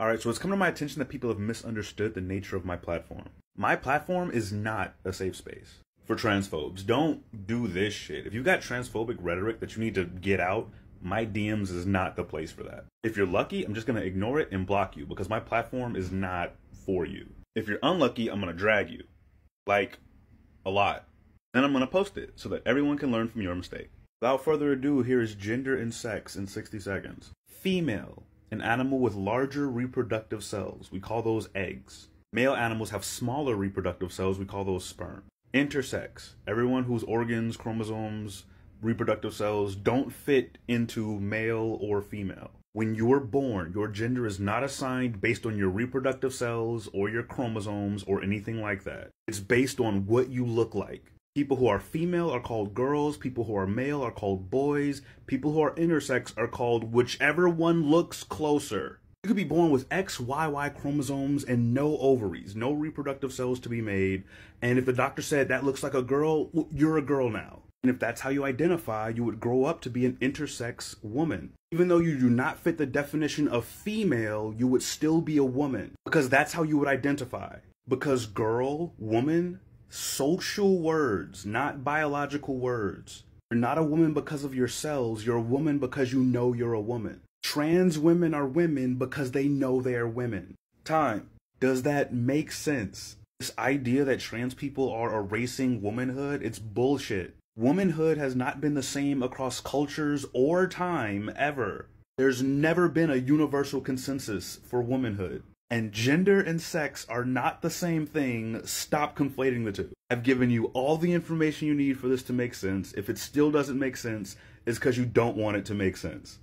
Alright, so it's come to my attention that people have misunderstood the nature of my platform. My platform is not a safe space for transphobes. Don't do this shit. If you got transphobic rhetoric that you need to get out, my DMs is not the place for that. If you're lucky, I'm just gonna ignore it and block you because my platform is not for you. If you're unlucky, I'm gonna drag you. Like, a lot. Then I'm gonna post it so that everyone can learn from your mistake. Without further ado, here is gender and sex in 60 seconds. Female, an animal with larger reproductive cells. We call those eggs. Male animals have smaller reproductive cells. We call those sperm intersex. Everyone whose organs, chromosomes, reproductive cells don't fit into male or female. When you're born, your gender is not assigned based on your reproductive cells or your chromosomes or anything like that. It's based on what you look like. People who are female are called girls, people who are male are called boys, people who are intersex are called whichever one looks closer. You could be born with X, Y, Y chromosomes and no ovaries, no reproductive cells to be made. And if the doctor said that looks like a girl, you're a girl now. And if that's how you identify, you would grow up to be an intersex woman. Even though you do not fit the definition of female, you would still be a woman because that's how you would identify. Because girl, woman, social words, not biological words. You're not a woman because of your cells, you're a woman because you know you're a woman. Trans women are women because they know they are women. Time. Does that make sense? This idea that trans people are erasing womanhood, it's bullshit. Womanhood has not been the same across cultures or time ever. There's never been a universal consensus for womanhood. And gender and sex are not the same thing. Stop conflating the two. I've given you all the information you need for this to make sense. If it still doesn't make sense, it's because you don't want it to make sense.